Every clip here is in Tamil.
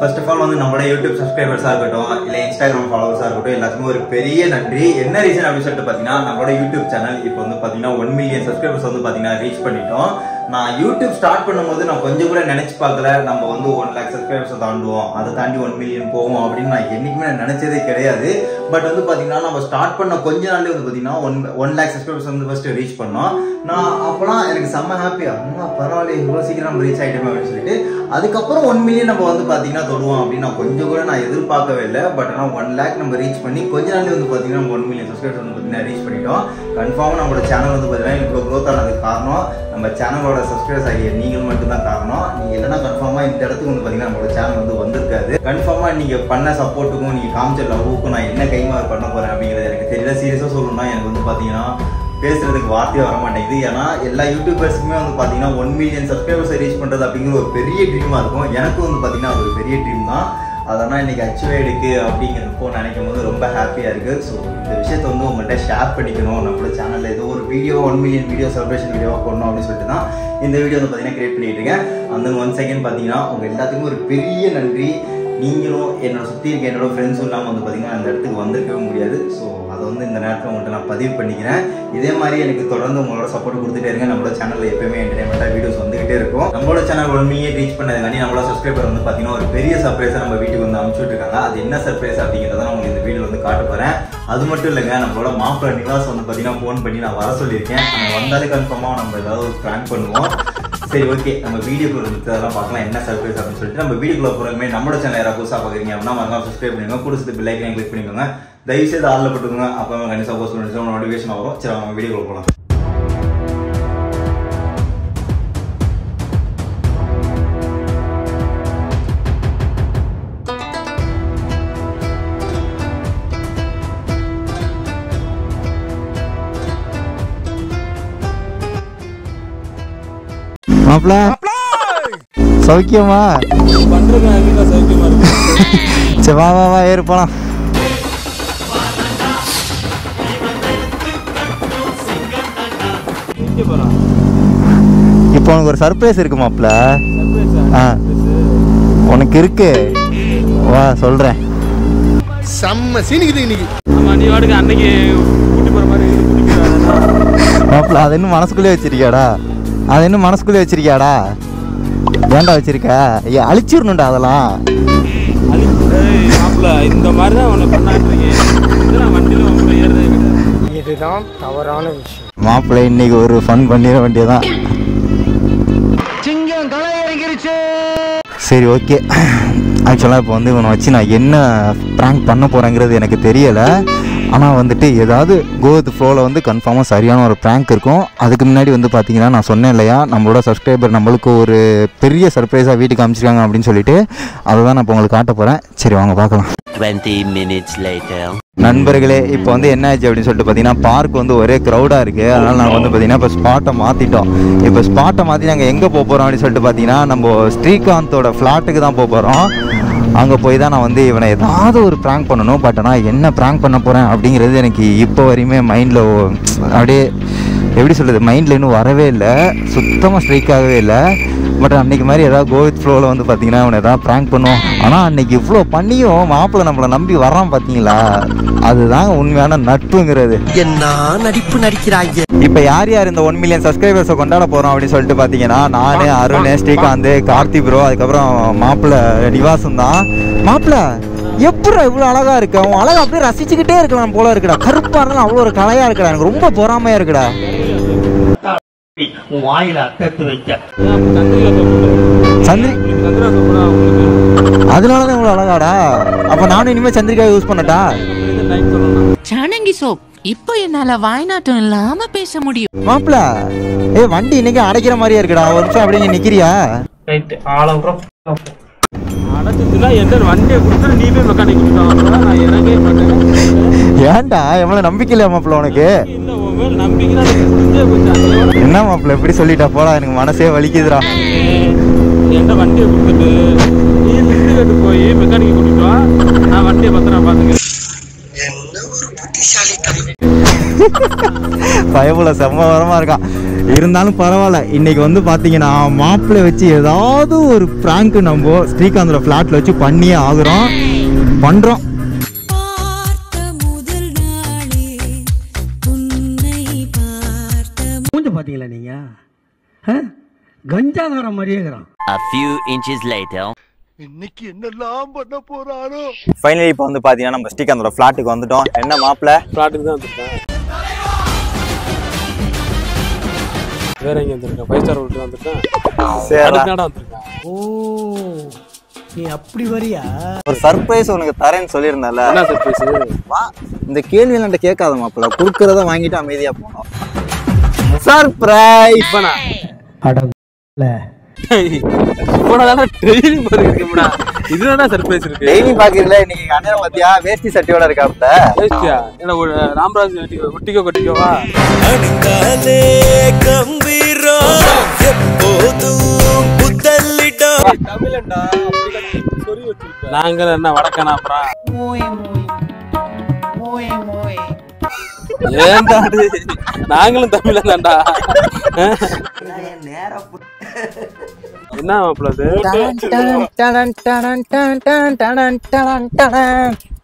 ஃபர்ஸ்ட் ஆஃப் ஆல் வந்து நம்மளோட யூடியூப் சப்ஸ்கிரைபர்ஸாக இருக்கட்டும் இல்லை இன்ஸ்டாகிராம் ஃபாலோவர்ஸாக இருக்கட்டும் எல்லாத்துக்கும் ஒரு பெரிய நன்றி. என்ன ரீசன் அப்படின்னு சொல்லிட்டு பார்த்தீங்கன்னா நம்மளோட யூடியூப் சேனல் இப்போ வந்து பார்த்தீங்கன்னா ஒன் மில்லியன் சப்ஸ்கிரைபர்ஸ் வந்து பார்த்தீங்கன்னா ரீச் பண்ணிட்டோம். நான் யூடியூப் ஸ்டார்ட் பண்ணும்போது நான் கொஞ்சம் கூட நினைச்சு பார்க்கல. நம்ம வந்து ஒன் லேக் சப்ஸ்கிரைபர்ஸை தாண்டுவோம். அதை தாண்டி ஒன் மில்லியன் போவோம் அப்படின்னு நான் என்றைக்குமே நான் நினச்சதே கிடையாது. பட் வந்து பாத்தீங்கன்னா நம்ம ஸ்டார்ட் பண்ண கொஞ்ச நாள்லேயே வந்து பாத்தீங்கன்னா ஒன் ஒன் லேக் சப்ஸ்கிரைபர்ஸ் வந்து ஃபர்ஸ்ட் ரீச் பண்ணோம். நான் அப்போலாம் எனக்கு செம்ம ஹாப்பியாக அம்மா பரவாயில்ல இவ்வளோ சீக்கிரம் நம்ம ரீச் ஆயிட்டோமே அப்படின்னு சொல்லிட்டு அதுக்கப்புறம் ஒன் மில்லியன் நம்ம வந்து பாத்தீங்கன்னா தொடுவோம் அப்படின்னு நான் கொஞ்சம் கூட நான் எதிர்பார்க்கவே இல்லை. பட் ஆனால் ஒன் லேக் நம்ம ரீச் பண்ணி கொஞ்ச நாள் வந்து பாத்தீங்கன்னா நம்ம ஒன் மில்லியன் சப்ஸ்கிரைபர்ஸ் வந்து பாத்தீங்கன்னா ரீச் பண்ணிட்டோம். கன்ஃபார்மாக நம்மளோட சேனல் வந்து பாத்தீங்கன்னா இவ்வளோ க்ரோத் ஆனதுக்கு காரணம் நம்ம சேனலோட சப்ஸ்கிரைபர்ஸ் ஆகிய நீங்கள் மட்டும்தான் காரணம். நீங்க இல்லைன்னா கன்ஃபார்மாக இந்த இடத்துக்கு வந்து பாத்தீங்கன்னா நம்மளோட சேனல் வந்து வந்திருக்காது. கன்ஃபார்மாக நீங்க பண்ண சப்போர்ட்டுக்கும் நீங்க காமிச்ச லவ்வுக்கும் நான் என்ன கை கைமாறு பண்ண போறேன் அப்படிங்கிறது எனக்கு தெரியல. சீரியஸாக சொல்லணும்னா எனக்கு வந்து பார்த்தீங்கன்னா பேசுறதுக்கு வார்த்தையே வர மாட்டேங்குது. ஏன்னா எல்லா யூடியூபர்ஸுக்குமே வந்து பார்த்தீங்கன்னா ஒன் மில்லியன் சப்ஸ்கிரைபர்ஸை ரீச் பண்ணுறது அப்படிங்கிற ஒரு பெரிய ட்ரீமாக இருக்கும். எனக்கும் வந்து பார்த்தீங்கன்னா அது ஒரு பெரிய ட்ரீம் தான். அதெல்லாம் இன்னைக்கு அச்சுவே எடுக்கு அப்படிங்கிறப்போ நினைக்கும் போது ரொம்ப ஹாப்பியாக இருக்குது ஸோ இந்த விஷயத்தை வந்து உங்கள்கிட்ட ஷேர் பண்ணிக்கணும். நம்மளோட சேனலில் ஏதோ ஒரு video one million video celebration வீடியோவாக பண்ணணும் அப்படின்னு சொல்லிட்டு தான் இந்த வீடியோ வந்து பார்த்தீங்கன்னா கிரியேட் பண்ணிட்டு இருக்கேன். அந்த ஒன் செகண்ட் பார்த்தீங்கன்னா உங்கள் எல்லாத்துக்கும் ஒரு பெரிய நன்றி. நீங்களும் என்னோட சுற்றி இருக்க என்னோட ஃப்ரெண்ட்ஸும் இல்லாமல் வந்து பார்த்தீங்கன்னா அந்த இடத்துக்கு வந்திருக்கவே முடியாது. ஸோ அதை வந்து இந்த நேரத்தில் உங்கள்கிட்ட நான் பதிவு பண்ணிக்கிறேன். இதே மாதிரி எனக்கு தொடர்ந்து உங்களோட சப்போர்ட் கொடுத்துட்டே இருங்க. நம்மளோட சேனலில் எப்பயுமே என்டர்டைன்மெண்ட்டாக வீடியோஸ் வந்துகிட்டே இருக்கும். நம்மளோட சேனல் உண்மையே ரீச் பண்ணதுக்காண்டி நம்மளோட சப்ஸ்கிரைபர் வந்து பார்த்தீங்கன்னா ஒரு பெரிய சர்ப்ரைஸாக நம்ம வீட்டுக்கு வந்து அனுப்பிச்சு அது என்ன சர்ப்ரைஸ் அப்படிங்கிறத நான் உங்களுக்கு இந்த வீடியோ வந்து காட்ட போகிறேன் அது மட்டும் இல்லைங்க நம்மளோட மாப்பிள்ளை நிவாஸ் வந்து பார்த்தீங்கன்னா ஃபோன் பண்ணி நான் வர சொல்லியிருக்கேன். அவங்க வந்தாலே கன்ஃபார்மாக நம்ம ஏதாவது ஒரு பிளான் பண்ணுவோம். சரி ஓகே நம்ம வீடியோக்குள்ள இருக்கிறதெல்லாம் பார்க்கலாம். என்ன சர்ப்ரைஸ் அப்படின்னு சொல்லிட்டு நம்ம வீடியோக்குள்ள போகிறதுமே நம்மளோட சேனல் யாராவது புதுசாக பார்க்குறீங்க அப்படின்னா மறக்காம சப்ஸ்கிரைப் பண்ணிக்கோங்க. கூட சேர்த்து பெல் கிளிக் பண்ணிக்கோங்க. தயவு செய்து ஆளில் போட்டுக்கோங்க. அப்போ கண்டிப்பாக சப்போஸ் பண்ணி நோட்டிஃபிகேஷன் வரும். சரி நம்ம வீடியோக்குள்ள போகலாம் மாப்பிள சௌக்கியமா? சரி வா வா வா ஏறு போலாம். இப்போ உனக்கு ஒரு சர்ப்ரைஸ் இருக்கு மாப்பிள ஆ. உனக்கு இருக்கு. வா சொல்றேன். செம்ம சீனிக்குது இன்னைக்கு. ஆமா நீ வாட்டுக்கு அன்னைக்கு கூட்டி போற மாதிரி. மாப்பிள அது இன்னும் மனசுக்குள்ளே வச்சிருக்கியாடா? அது இன்னும் மனசுக்குள்ளே வச்சிருக்கியாடா? ஏன்டா வச்சிருக்க? ஏ அழிச்சிடணும்டா அதெல்லாம். இந்த மாதிரி தான் உன்னை கிடையாது இதுதான் தவறான விஷயம். மாப்பிள்ளை இன்னைக்கு ஒரு ஃபன் பண்ணிட வேண்டியதான் சரி ஓகே ஆக்சுவலாக இப்போ வந்து இவனை வச்சு நான் என்ன ப்ராங்க் பண்ண போகிறேங்கிறது எனக்கு தெரியலை. ஆனால் வந்துட்டு ஏதாவது கோத் ஃப்ளோவில் வந்து கன்ஃபார்மாக சரியான ஒரு ப்ராங்க் இருக்கும். அதுக்கு முன்னாடி வந்து பார்த்தீங்கன்னா நான் சொன்னேன் இல்லையா நம்மளோட சப்ஸ்கிரைபர் நம்மளுக்கு ஒரு பெரிய சர்ப்ரைஸாக வீட்டுக்கு அமைச்சிருக்காங்க அப்படின்னு சொல்லிட்டு அதை தான் நான் இப்போ உங்களுக்கு காட்ட போகிறேன் சரி வாங்க பார்க்கலாம். 20 minutes later. நண்பர்களே இப்போ வந்து என்ன ஆச்சு அப்படின்னு சொல்லிட்டு பார்த்தீங்கன்னா பார்க் வந்து ஒரே க்ரௌடாக இருக்குது அதனால் நாங்கள் வந்து பார்த்தீங்கன்னா இப்போ ஸ்பாட்டை மாற்றிட்டோம் இப்போ ஸ்பாட்டை மாற்றி நாங்கள் எங்கே போக போகிறோம் அப்படின்னு சொல்லிட்டு பார்த்தீங்கன்னா நம்ம ஸ்ரீகாந்தோட ஃப்ளாட்டுக்கு தான் போக போகிறோம் அங்கே போய் தான் நான் வந்து இவனை ஏதாவது ஒரு ப்ராங்க் பண்ணணும் பட் ஆனால் என்ன ப்ராங்க் பண்ண போகிறேன் அப்படிங்கிறது எனக்கு இப்போ வரையுமே மைண்டில் அப்படியே எப்படி சொல்கிறது மைண்டில் இன்னும் வரவே இல்லை. சுத்தமாக ஸ்ட்ரைக் ஆகவே இல்லை. பட் அன்னைக்கு மாதிரி ஏதாவது கோவித் ஃப்ளோவில் வந்து பார்த்தீங்கன்னா அவனை ஏதாவது ப்ராங்க் பண்ணுவோம் ஆனால் அன்னைக்கு இவ்வளோ பண்ணியும் மாப்பிள்ளை நம்மளை நம்பி வர்றான் பார்த்தீங்களா அதுதாங்க உண்மையான நட்புங்கிறது. என்ன நடிப்பு நடிக்கிறாங்க இப்போ யார் யார் இந்த ஒன் மில்லியன் சப்ஸ்கிரைபர்ஸை கொண்டாட போகிறோம் அப்படின்னு சொல்லிட்டு பார்த்தீங்கன்னா நான் அருண் ஸ்ரீகாந்த் கார்த்தி ப்ரோ அதுக்கப்புறம் மாப்பிள்ளை நிவாசம் தான். மாப்பிள்ளை எப்படி இவ்வளோ அழகா இருக்க? உன் அழகா அப்படியே ரசிச்சுக்கிட்டே இருக்கலாம் போல இருக்குடா. கருப்பா இருந்தாலும் அவ்வளோ ஒரு கலையா இருக்குடா. எனக்கு ரொம்ப பொறாமையா இருக்குடா. சந்திரி சந்திரா சொல்றா உங்களுக்கு அதனால தான் இவ்வளோ அழகாடா. அப்போ நானும் இனிமேல் சந்திரிகா யூஸ் பண்ணட்டா? சாணங்கி சோப் இப்போ என்னால வாய்நாட்டம் இல்லாம பேச முடியும். மாப்பிள ஏய் வண்டி இன்னைக்கு அடைக்கிற மாதிரியே இருக்குடா. ஒரு நிமிஷம் அப்படியே நிக்கிறியா? ரைட் ஆளவுறோம் அடைச்சிச்சுன்னா எந்த வண்டியை கொடுத்துட்டு நீ போய் மெக்கானிக் நான் ஏன்டா எவ்வளவு நம்பிக்கை இல்லையா மாப்பிள உனக்கு? என்ன மாப்பிள எப்படி சொல்லிட்டா? போடா எனக்கு மனசே வலிக்குதுடா. என்கிட்ட வண்டியை கொடுத்துட்டு நீ திண்டுக்கட்டு போய் மெக்கானிக் கூட்டிட்டு நான் வண்டியை பத்திரம் பாத்துக்கிறேன். பயபுல செம்ம வரமா இருக்கான் இருந்தாலும் பரவாயில்ல. இன்னைக்கு வந்து பார்த்தீங்கன்னா மாப்பிள்ளை வச்சு ஏதாவது ஒரு ப்ராங்க் நம்ம ஸ்ரீகாந்தோட ஃப்ளாட்டில் வச்சு பண்ணியே ஆகுறோம். பண்ணுறோம் கஞ்சாதாரம் மாதிரியே இருக்கிறான். A few inches later. இன்னைக்கு என்னெல்லாம் பண்ண போறாரோ? ஃபைனலி இப்போ வந்து பார்த்தீங்கன்னா நம்ம ஸ்ரீகாந்தோட ஃப்ளாட்டுக்கு வந்துட்டோம். என்ன மாப்பிள்ளை? ஃப்ளாட்டுக்கு தான் வந்திருக்கேன் வேற எங்க வந்திருக்கேன் ஃபைவ் ஸ்டார் ஹோட்டல் வந்திருக்கேன் சரி. வந்திருக்கேன். ஓ நீ அப்படி வரியா? ஒரு சர்ப்ரைஸ் உனக்கு தரேன்னு சொல்லியிருந்தேன்ல. என்ன சர்ப்ரைஸ் வா இந்த கேள்வி என்கிட்ட கேட்காத மாப்பிள்ள. குடுக்கறத வாங்கிட்டு அமைதியா போனோம் சர்ப்ரைஸ் இப்ப நான் அட இதுதான் சர்ப்ரைஸ் இருக்கு டெய்லி பாக்குறீங்களா? இன்னைக்கு அண்ணன் மத்தியா வேஷ்டி சட்டையோட இருக்காப்ல வேஸ்டியா என்ன ஒரு ராமராஜ் ஒட்டிக்கோ கொட்டிக்கோவா? அடுக்காலே கம்பீரம் எப்போதும் புத்தல்லிடம் தமிழண்டா நாங்கள் என்ன வடக்கனா அப்புறம் ஏன்டா? நாங்களும் தமிழன் தான்டா என்ன மாப்பிள்ள அது?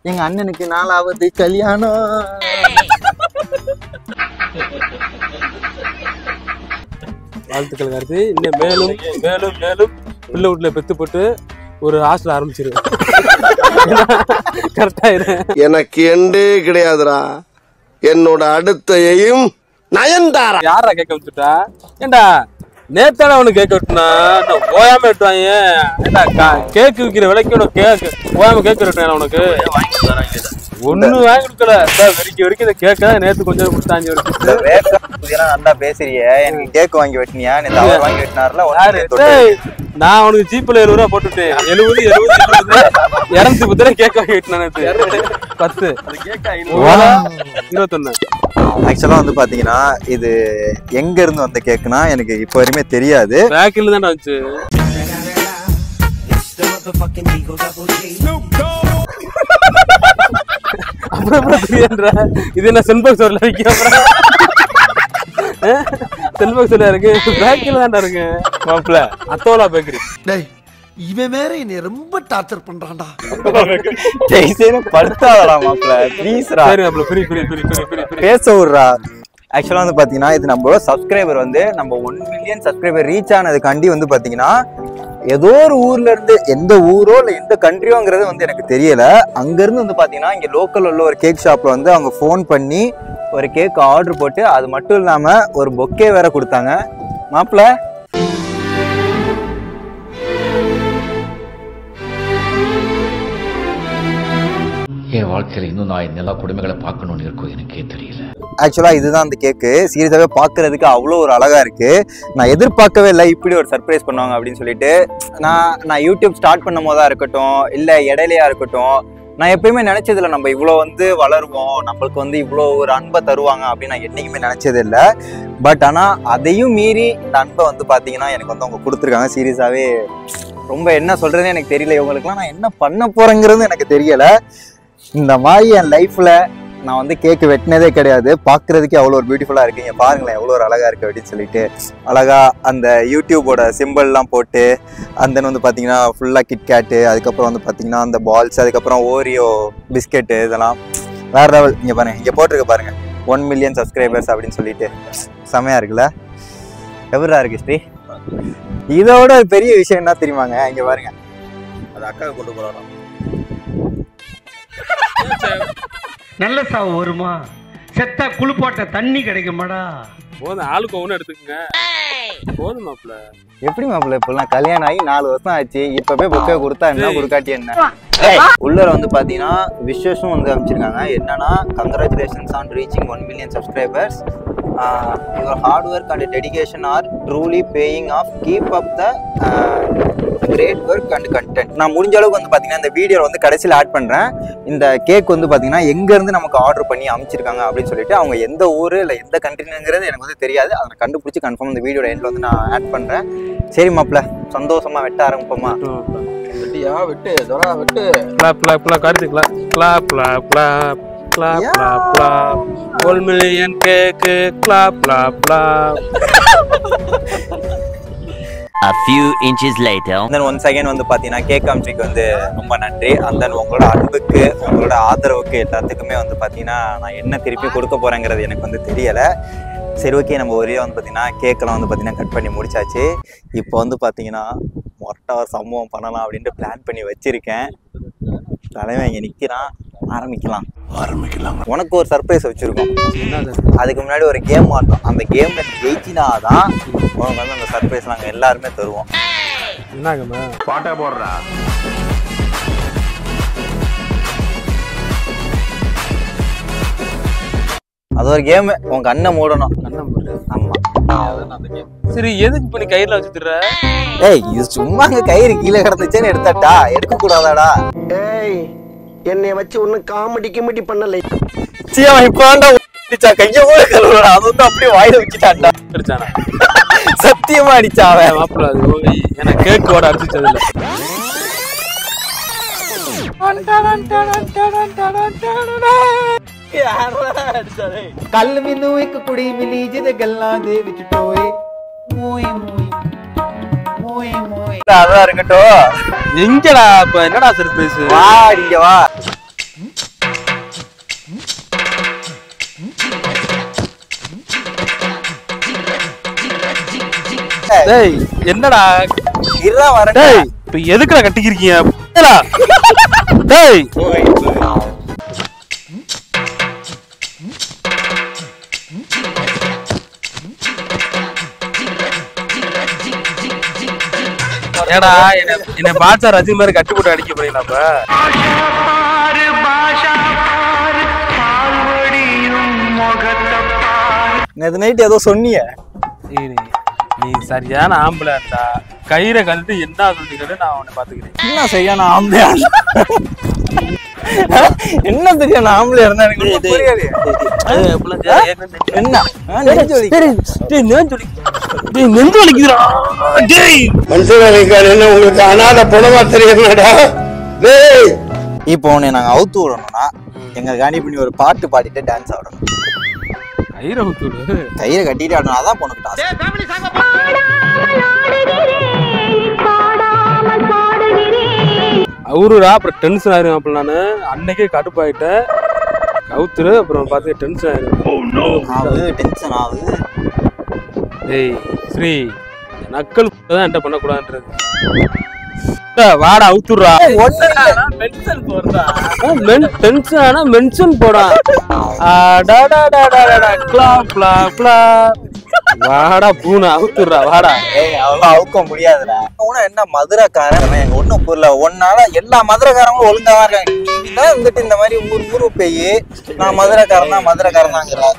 எங்க அண்ணனுக்கு நாலாவது கல்யாணம். வாழ்த்துக்கள் கருத்து. இன்னும் மேலும் மேலும் மேலும் பிள்ளை வீட்டுல பெத்து போட்டு ஒரு ஹாஸ்டல் ஆரம்பிச்சிரு. கரெக்டா இரு. எனக்கு எண்டே கிடையாதுடா. என்னோட அடுத்த எய்ம் நயன்தாரா. யாரா கேட்க வச்சுட்டா ஏண்டா? நேத்தான அவனு கேக் வெட்டினா? ஓயாம வெட்டுவாங்க? ஏண்டா கேக் விற்கிற விலைக்கு உனக்கு கேக் ஓயாம கேக் வெட்டினா உனக்கு ஒண்ணு வாங்கி கொடுக்கல. வரைக்கும் வரைக்கும் இந்த கேக்க நேத்து கொஞ்சம் கொடுத்தாங்க ஒரு piece. வேர்க்கா புதியெல்லாம் நல்லா பேசுறிய. எனக்கு கேக் வாங்கி வெட்டினியா? நீ அவர் வாங்கி வெட்டினார்ல நான் உனக்கு ஜீப்ல எழுபது ரூபா போட்டுட்டேன் எழுபது எழுபது இரநூத்தி பத்து ரூபா கேக் வாங்கி வெட்டினா நேத்து. பத்து. இருபத்தொன்னு. ஆக்சுவலா வந்து பாத்தீங்கன்னா இது எங்க இருந்து வந்த கேக்குனா எனக்கு இப்போ வரையுமே தெரியாது. பேக்கில் தான்டா வந்துச்சு. அப்புறம் இது என்ன செல்பாக்ஸ் வரல வைக்க செல்பாக்ஸ் இருக்கு பேக்கில் தான்டா இருக்கு. மாப்பிள்ள அத்தோலா பேக்கரி. டேய் இவன் வேற என்னை ரொம்ப டார்ச்சர் பண்றான்டா. படுத்தாதடா மாப்பிள்ள ப்ளீஸ்ரா சரி மாப்பிள்ள புரி புரி புரி புரி புரி புரி. பேச விட்றா. ஆக்சுவலாக வந்து பார்த்தீங்கன்னா இது நம்மளோட சப்ஸ்கிரைபர் வந்து நம்ம ஒன் மில்லியன் சப்ஸ்கிரைபர் ரீச் ஆனதுக்காண்டி வந்து பார்த்தீங்கன்னா ஏதோ ஒரு ஊர்ல இருந்து எந்த ஊரோ இல்லை எந்த கண்ட்ரியோங்கிறது வந்து எனக்கு தெரியல. அங்கேருந்து வந்து பார்த்தீங்கன்னா இங்கே லோக்கல் உள்ள ஒரு கேக் ஷாப்பில் வந்து அவங்க ஃபோன் பண்ணி ஒரு கேக் ஆர்டர் போட்டு அது மட்டும் இல்லாமல் ஒரு பொக்கே வேற கொடுத்தாங்க. மாப்பிள்ள? என் வாழ்க்கையில் இன்னும் நான் இந்த எல்லா கொடுமைகளை பார்க்கணும்னு இருக்கும் எனக்கே தெரியல. ஆக்சுவலாக இதுதான் அந்த கேக்கு சீரியஸாகவே பார்க்குறதுக்கு அவ்வளோ ஒரு அழகாக இருக்குது நான் எதிர்பார்க்கவே இல்லை இப்படி ஒரு சர்ப்ரைஸ் பண்ணுவாங்க அப்படின்னு சொல்லிட்டு. நான் நான் யூடியூப் ஸ்டார்ட் பண்ணும் போதாக இருக்கட்டும் இல்லை இடையிலையாக இருக்கட்டும் நான் எப்பயுமே நினச்சதில்ல நம்ம இவ்வளோ வந்து வளருவோம் நம்மளுக்கு வந்து இவ்வளோ ஒரு அன்பை தருவாங்க அப்படின்னு நான் என்றைக்குமே நினச்சதில்லை. பட் ஆனால் அதையும் மீறி இந்த அன்பை வந்து பார்த்தீங்கன்னா எனக்கு வந்து அவங்க கொடுத்துருக்காங்க. சீரியஸாகவே ரொம்ப என்ன சொல்கிறதுன்னு எனக்கு தெரியல. இவங்களுக்குலாம் நான் என்ன பண்ண போகிறேங்கிறது எனக்கு தெரியலை. இந்த மாதிரி என் லைஃப்பில் நான் வந்து கேக்கு வெட்டினதே கிடையாது. பார்க்கறதுக்கே அவ்வளோ ஒரு பியூட்டிஃபுல்லாக இருக்குங்க. பாருங்களேன் எவ்வளோ ஒரு அழகா இருக்கு அப்படின்னு சொல்லிட்டு. அழகா அந்த யூடியூபோட சிம்பிள்லாம் போட்டு அந்த வந்து பார்த்தீங்கன்னா ஃபுல்லாக கிட்கேட்டு அதுக்கப்புறம் வந்து பார்த்தீங்கன்னா அந்த பால்ஸ் அதுக்கப்புறம் ஓரியோ பிஸ்கெட்டு இதெல்லாம். வேற லெவல் இங்கே பாருங்க இங்கே போட்டிருக்க பாருங்க. ஒன் மில்லியன் சப்ஸ்கிரைபர்ஸ் அப்படின்னு சொல்லிட்டு. செமையா இருக்குல்ல? எவ்வளோ இருக்கு ஸ்ரீ? இதோட ஒரு பெரிய விஷயம் என்ன தெரியுமாங்க? இங்கே பாருங்க. அது அக்காவை கொண்டு போகிறோம் நல்ல சாவு வருமா? செத்தா குளிப்பாட்ட தண்ணி கிடைக்குமாடா? போதும் ஆளுக்கு ஒன்று எடுத்துக்கங்க. போதும் மாப்பிள்ள. எப்படி மாப்பிள்ள இப்பெல்லாம் கல்யாணம் ஆகி நாலு வருஷம் ஆச்சு? இப்ப போய் புக்கை கொடுத்தா என்ன கொடுக்காட்டி என்ன? உள்ளர வந்து பாத்தீங்கன்னா விஷஸும் வந்து அமைச்சிருக்காங்க. என்னன்னா congratulations on reaching one million subscribers your hard work and dedication are truly paying off keep up the great work and content நான் முடிஞ்ச அளவுக்கு வந்து பாத்தீங்கன்னா இந்த வீடியோ வந்து கடைசியில் ஆட் பண்றேன். இந்த கேக் வந்து பாத்தீங்கன்னா எங்க இருந்து நமக்கு ஆர்டர் பண்ணி அமைச்சிருக்காங்க அப்படின்னு சொல்லிட்டு அவங்க எந்த ஊரு இல்ல எந்த கண்ட்ரிங்கிறது எனக்கு வந்து தெரியாது. அதை கண்டுபிடிச்சு கன்ஃபார்ம் இந்த வீடியோட எண்ட்ல வந்து நான் ஆட் பண்றேன். சரி மாப்ள சந்தோஷமா வெட்ட ஆரம்பிப்போமா? Clap clap clap Karthik clap clap clap clap clap clap clap one million cake clap clap clap A few inches later. Then one second வந்து பார்த்தீங்கன்னா கேக் காமிச்சிக்கு வந்து ரொம்ப நன்றி. அந்த உங்களோட அன்புக்கு உங்களோட ஆதரவுக்கு எல்லாத்துக்குமே வந்து பார்த்தீங்கன்னா நான் என்ன திருப்பி கொடுக்க போறேங்கிறது எனக்கு வந்து தெரியலை. சரி ஓகே நம்ம ஒரே வந்து பார்த்தீங்கன்னா கேக்கெல்லாம் வந்து பார்த்தீங்கன்னா கட் பண்ணி முடிச்சாச்சு. இப்போ வந்து பார்த்தீங்கன்னா மொட்டை சம்பவம் பண்ணலாம் அப்படின்ட்டு பிளான் பண்ணி வச்சிருக்கேன். தலைவன் இங்கே நிற்கிறான் ஆரம்பிக்கலாம். ஆரம்பிக்கலாம். உனக்கு ஒரு சர்ப்ரைஸ் வச்சுருக்கோம். அதுக்கு முன்னாடி ஒரு கேம் ஆட்டோம். அந்த கேம்ல ஜெயிச்சினா தான் உனக்கு வந்து அந்த சர்ப்ரைஸ் நாங்கள் எல்லாருமே தருவோம். என்னங்கம்மா பாட்டா போடுறா. அது ஒரு கேம் உன் கண்ணை மூடணும். கண்ணம் போடு. ஆமா. சரி எதுக்கு இப்ப நீ கையில வச்சுட்டுற ஏய் இது சும்மா அங்க கயிறு கீழே கிடந்துச்சேன்னு எடுத்தாட்டா. எடுக்க கூடாதாடா ஏய் என்னைய வச்சு ஒன்னும் காமெடி கிமெடி பண்ணலை சீ அவன் இப்போ அடிச்சா கைய கூட கழுவுறா அது வந்து அப்படியே வாயில வச்சுட்டான்டா அடிச்சானா சத்தியமா அடிச்சா அவன் மாப்பிள்ள அது ஓகே எனக்கு கேக் ஓட அடிச்சது இல்ல ਕੱਲ ਮੈਨੂੰ ਇੱਕ ਕੁੜੀ ਮਿਲੀ ਜਿਹਦੇ ਗੱਲਾਂ ਦੇ ਵਿੱਚ ਟੋਏ ਮੋਏ ਮੋਏ மோய் மோய் அதான் இருக்கட்டும். எங்கடா இப்ப என்னடா சர்ப்ரைஸ் வா இங்க வா. டேய் என்னடா? இருடா வரேன் டேய் இப்ப எதுக்குடா கட்டிக்கிறீங்க? டேய். ஏடா என்ன பாட்சா ரஜினி மாதிரி கட்டி போட்டு அடிக்க போறீங்களா அப்ப? நேத்து நைட் ஏதோ சொன்னியே. நீ- சரியான ஆம்பளை இருந்தா கயிறை கழட்டி என்ன சொல்லிக்கிட்டு நான் உன்னை பாத்துக்கிறேன். என்ன சரியான ஆம்பளையா என்ன தெரியும்? ஆம்பளையா இருந்தா எனக்கு புரியாது. என்ன நெஞ்சு வலி. நெஞ்சு வலிக்குதுடா. டேய். மனுஷன் என்ன உங்களுக்கு அனாத புனவா தெரியுமாடா டேய். இப்போ உன்னை நாங்க அவுத்து விடணும்னா எங்க காணி பண்ணி ஒரு பாட்டு பாடிட்டு டான்ஸ் ஆடணும். கயிறை ஊத்து விடு. கயிறை கட்டிட்டு ஆடணும். அதான் பொண்ணுக்கு அவருடா அப்புறம் டென்ஷன் ஆயிரும் அப்ப நானு. அன்னைக்கே கடுப்பாயிட்டேன். கவுத்துரு அப்புறம் பார்த்து டென்ஷன் ஆயிரும் ஆகுது டென்ஷன் ஆகுது. டேய் ஸ்ரீ நக்கல் தான் என்கிட்ட பண்ணக்கூடாதுன்றது. வாடா அவுத்துடுறா. டென்ஷன் ஆனா மென்ஷன் போடா. அடடடடடடா, கிளா, கிளா, கிளா. வாடா பூனை அவுத்துடுறா வாடா. ஏய் அவ்வளவு அவுக்க முடியாதுடா. உன என்ன மதுரைக்காரன்? எங்க ஒண்ணும் புரியல ஒன்னால எல்லா மதுரைக்காரங்களும் ஒழுங்கா தான் இருக்காங்க. நீ தான் இருந்துட்டு இந்த மாதிரி ஊர் ஊரு போய் நான் மதுரைக்காரன் தான் மதுரைக்காரன் தாங்கிறேன்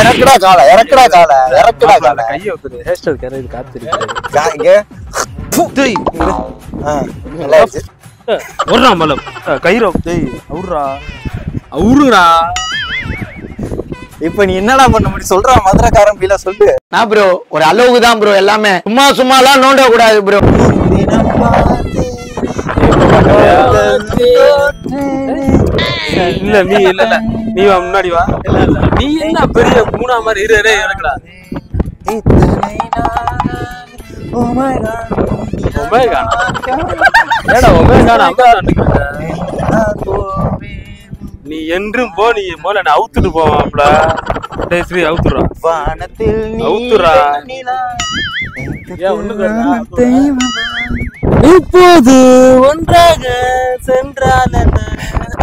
இறக்குடா காலை இறக்குடா காலை இறக்குடா காலை. கையை ஊத்துடு ஹேஷ்டர் கரை காத்து இருக்குது கா- இங்க. பு, டேய், இங்க. ஆ, நல்லா ஆயிடுச்சு. ஒர்றா மலம். கயிறோ. டேய் அவுர்றா. அவுருடா இப்ப நீ என்னடா பண்ண முடியும்? சொல்றா மதுரைக்காரன் பீல சொல்லு. நான் ப்ரோ ஒரு அளவுக்கு தான் ப்ரோ எல்லாமே. சும்மா சும்மாலாம் நோண்ட கூடாது ப்ரோ இல்ல நீ இல்ல இல்ல. நீ வா முன்னாடி வா. நீ என்ன பெரிய பூனா மாதிரி இரு இரு எனக்குடா ஒமேகானா ஏடா ஒமேகானா அம்மா நீ என்றும் போ நீ போல நான் அவுத்துட்டு போவான்ல டேய் ஸ்ரீ அவுத்துறா வானத்தில் அவுத்துறா ஏன் ஒண்ணு இப்போது ஒன்றாக சென்றால்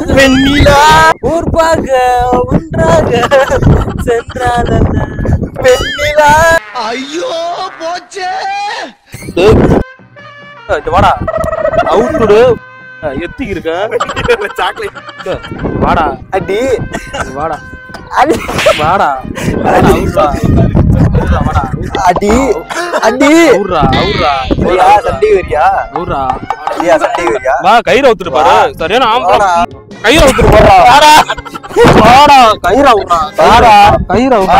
வெண்ணிலா. ஊர்பாக ஒன்றாக சென்றால் வெண்ணிலா. ஐயோ போச்சே. வாடா. அவுத்துடு. எத்திக்கு இருக்க சாக்லேட் வாடா. அடி. வாடா. அடி. வாடா. அடி. அடி. அவுர்றா அவுர்றா வரியா சண்டி வரியா? அவுர்றா வரியா சண்டி வரியா? வா கயிறு அவுத்துட்டு பாரு. சரியான ஆம்பளை. வாடா. கயிறு அவுத்துட்டு போறா வாடா. வாடா கயிறு அவுறா வாடா. கயிறு அவுறா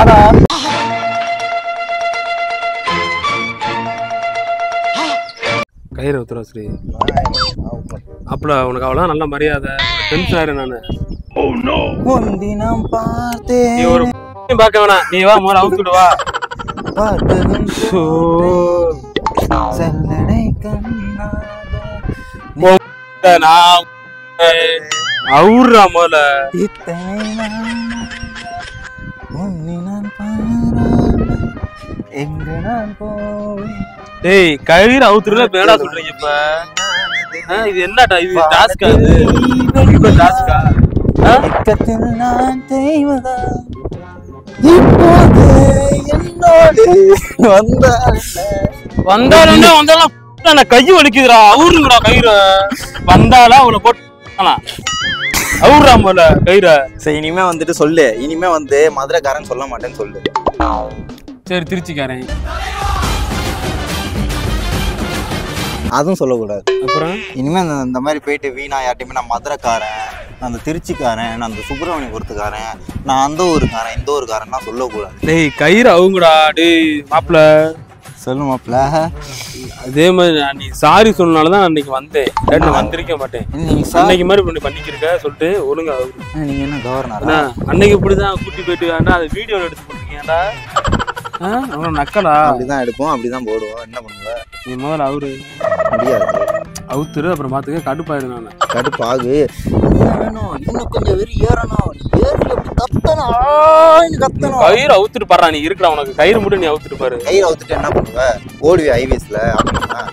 கயிறு அவுத்துறா ஸ்ரீ. அப்பல உனக்கு அவ்வளோ நல்ல மரியாதை. டென்ஷன் நானு. முன்தினம் நீ பார்த்தேன் ஒரு பார்க்க வேணாம். நீ வா முதல்ல அவுத்துட்டு வா. நான் அவுர்றா பாராமல் எங்கு நான் போவேன்? டேய் கயிறு அவுத்துருல இப்ப என்னடா சொல்றீங்க இப்ப. இது என்னடா இது டாஸ்கா இது? இப்ப டாஸ்கா? இக்கத்தில் நான் தெய்வதா இப்போது என்னோடு வந்தால் வந்தாலும் வந்தாலும் நான் கை வலிக்குதுடா அவுருங்கடா கயிறு. வந்தாலும் அவளை போட்டு அவுர்றா முதல்ல கயிறை. சரி இனிமே வந்துட்டு சொல்லு. இனிமே வந்து மதுரைக்காரன் சொல்ல மாட்டேன்னு சொல்லு. சரி திருச்சிக்காரன். அதுவும் சொல்லக்கூடாது. அப்புறம்? இனிமே அந்த இந்த மாதிரி போயிட்டு வீணா யார்ட்டையுமே நான் மதுரைக்காரன் நான் அந்த திருச்சிக்காரன் நான் அந்த சுப்பிரமணியபுரத்துக்காரன் நான் அந்த ஊருக்காரன் இந்த ஊருக்காரன்லாம் சொல்லக்கூடாது. டேய் கயிறு அவுங்கடா டேய் மாப்பிள. சொல்லுமாப்ல அதே மாதிரி நான் நீ சாரி சொன்னனால தான் அன்னைக்கு வந்தேன். நான் வந்திருக்க மாட்டேன். அன்னைக்கு மாதிரி பண்ணி பண்ணிக்கிருக்க சொல்லிட்டு ஒழுங்கா அவுரு. நீங்க என்ன? கவர்னரா அன்னைக்கு இப்படிதான் கூட்டி போயிட்டு வேண்டாம் அதை வீடியோ எடுத்து ஆ அவ்வளோ நக்கலா? அப்படிதான் எடுப்போம் அப்படிதான் போடுவோம். என்ன பண்ணுவ? நீ முதல்ல அவரு. முடியாது. அவுத்துரு அப்புறம் பார்த்துக்க கடுப்பாயிடும் நான். கடுப்பாகு. வேணும் இன்னும் கொஞ்சம் வெறி ஏறணும். ஏறி அப்படி கத்தணும். ஆ, இன்னும் கத்தணும். கயிறு அவுத்துட்டு பாடுறா நீ இருக்கடா உனக்கு கயிறு மட்டும் நீ அவுத்துட்டு பாரு. கயிறு அவுத்துட்டு என்ன பண்ணுவ? ஓடுவே ஐவிஎஸ்ல அப்படின்னா.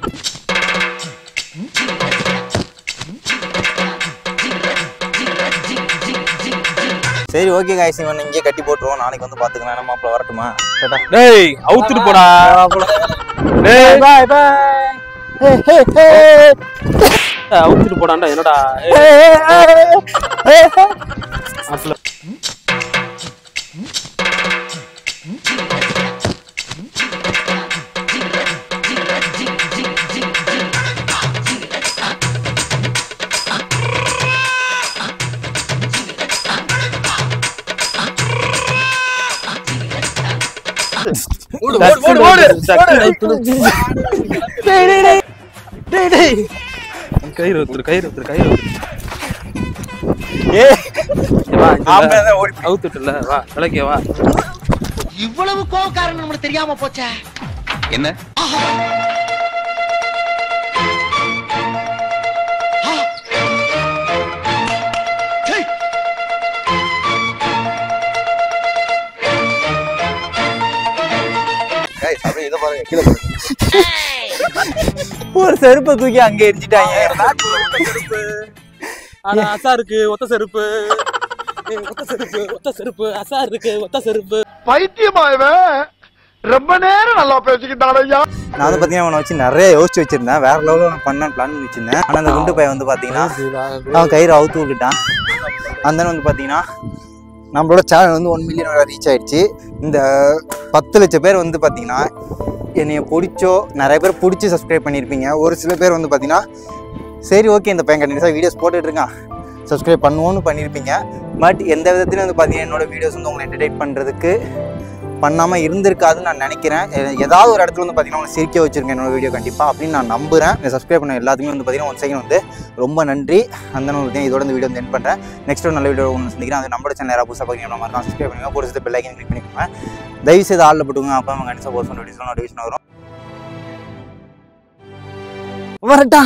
சரி ஓகே காய்ஸ் இவன் இங்கே கட்டி போட்டுருவோம் நாளைக்கு வந்து பாத்துக்கலாம். நம்ம மாப்பிள்ள வரட்டுமா? டாடா. டேய் அவுத்துட்டு போடா. டேய். பாய் பாய் அவுத்துட்டு போடாண்டா என்னடா? கயிறு ஒருத்தர் கயிறு ஒருத்தர் கயிறு. அவுத்துட்டுல வா விளக்கிய வா. இவ்வளவு கோவக்காரன் நம்மளுக்கு தெரியாம போச்சே. என்ன? அப்படியே இதை பாருங்க கீழே பாருங்க. ஒரு செருப்பை தூக்கி அங்க எரிஞ்சிட்டாங்க. ஆனா அசா இருக்கு ஒத்த செருப்பு. ஒத்த செருப்பு ஒத்த செருப்பு. அசா இருக்கு ஒத்த செருப்பு. பைத்தியமா இவன் ரொம்ப நேரம் நல்லா பேசிக்கிட்டான் ஐயா. நான் வந்து பாத்தீங்கன்னா அவனை வச்சு நிறைய யோசிச்சு வச்சிருந்தேன். வேற லெவலில் நான் பண்ண பிளான் பண்ணி வச்சிருந்தேன். ஆனா அந்த குண்டு பையன் வந்து பாத்தீங்கன்னா அவன் கயிறு அவுத்து விட்டுட்டான். அந்த வந்து பாத்தீங்கன்னா நம்மளோட சேனல் வந்து ஒன் மில்லியன் ரீச் ஆகிடுச்சு இந்த பத்து லட்சம் பேர் வந்து பார்த்திங்கன்னா என்னைய பிடிச்சோ நிறைய பேர் பிடிச்சி சப்ஸ்கிரைப் பண்ணியிருப்பீங்க. ஒரு சில பேர் வந்து பார்த்தீங்கன்னா சரி ஓகே இந்த பையன் கண்டிப்பாக வீடியோஸ் போட்டுட்ருக்கான் சப்ஸ்கிரைப் பண்ணுவோன்னு பண்ணியிருப்பீங்க. பட் எந்த விதத்துலையும் வந்து பார்த்தீங்கன்னா என்னோடய வீடியோஸ் வந்து உங்களை என்டர்டைன் பண்ணுறதுக்கு பண்ணாமல் இருந்திருக்காதுன்னு நான் நினைக்கிறேன் ஏதாவது ஒரு இடத்துல வந்து பார்த்தீங்கன்னா உங்களை சிரிக்க வச்சிருக்கேன் என்னோட வீடியோ கண்டிப்பாக அப்படின்னு நான் நம்புறேன் இந்த சப்ஸ்கிரைப் பண்ண எல்லாத்துக்குமே வந்து பார்த்தீங்கன்னா ஒன் செகண்ட் வந்து ரொம்ப நன்றி அந்த ஒரு இதோட இந்த வீடியோ வந்து என் பண்ணுறேன் நெக்ஸ்ட் ஒரு நல்ல வீடியோ ஒன்று சந்திக்கிறேன் அது நம்மளோட சேனல் யாராவது புதுசாக பார்த்தீங்கன்னா நம்ம சப்ஸ்கிரைப் பண்ணுங்க ஒரு சேர்த்து ஐக்கன் கிளிக் பண்ணிக்கோங்க தயவு செய்து ஆளில் போட்டுங்க அப்போ அவங்க கண்டிப்பாக போஸ்ட் நோட்டிஃபிகேஷன் நோட்டிஃபிகேஷன் வரும் வரட்டா